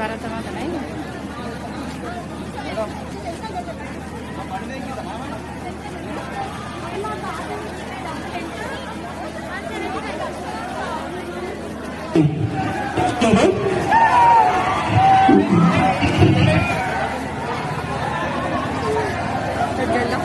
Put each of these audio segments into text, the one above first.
बाह्र त मात्र होइन Thank you.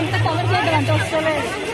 అంత కవర్ చేయడం అంత వస్తలేదు